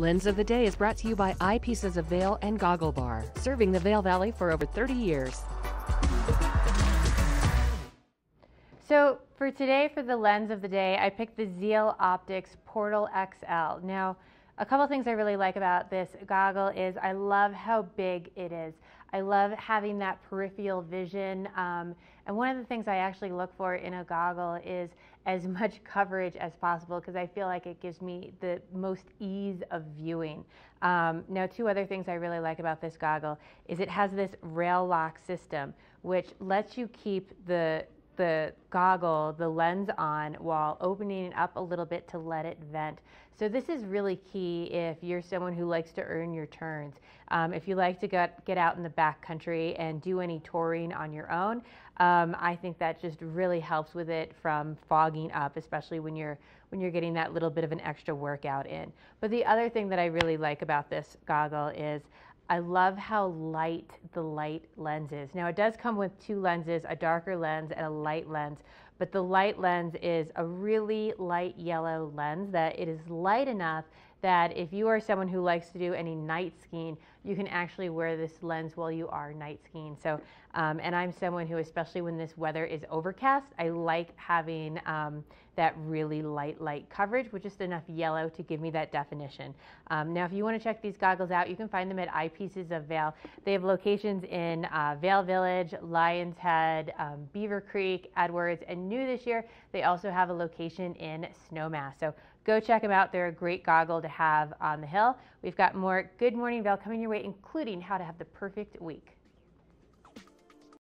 Lens of the Day is brought to you by Eyepieces of Vail and Goggle Bar, serving the Vail Valley for over 30 years. So for today, for the lens of the day, I picked the Zeal Optics Portal XL. Now, a couple things I really like about this goggle is I love how big it is. I love having that peripheral vision. Um, and one of the things I actually look for in a goggle is as much coverage as possible because I feel like it gives me the most ease of viewing. Um, now, two other things I really like about this goggle is it has this RailLock system, which lets you keep the the goggle, the lens on while opening it up a little bit to let it vent. So this is really key if you're someone who likes to earn your turns. Um, if you like to get, get out in the backcountry and do any touring on your own, um, I think that just really helps with it from fogging up, especially when you're when you're getting that little bit of an extra workout in. But the other thing that I really like about this goggle is I love how light the light lens is. Now it does come with two lenses, a darker lens and a light lens, but the light lens is a really light yellow lens that it is light enough that if you are someone who likes to do any night skiing, you can actually wear this lens while you are night skiing. So, um, and I'm someone who, especially when this weather is overcast, I like having um, that really light, light coverage with just enough yellow to give me that definition. Um, now, if you want to check these goggles out, you can find them at Eyepieces of Vail. They have locations in uh, Vail Village, Lionshead, um, Beaver Creek, Edwards, and new this year, they also have a location in Snowmass. So Go check them out. They're a great goggle to have on the hill. We've got more Good Morning Vail coming your way, including how to have the perfect week.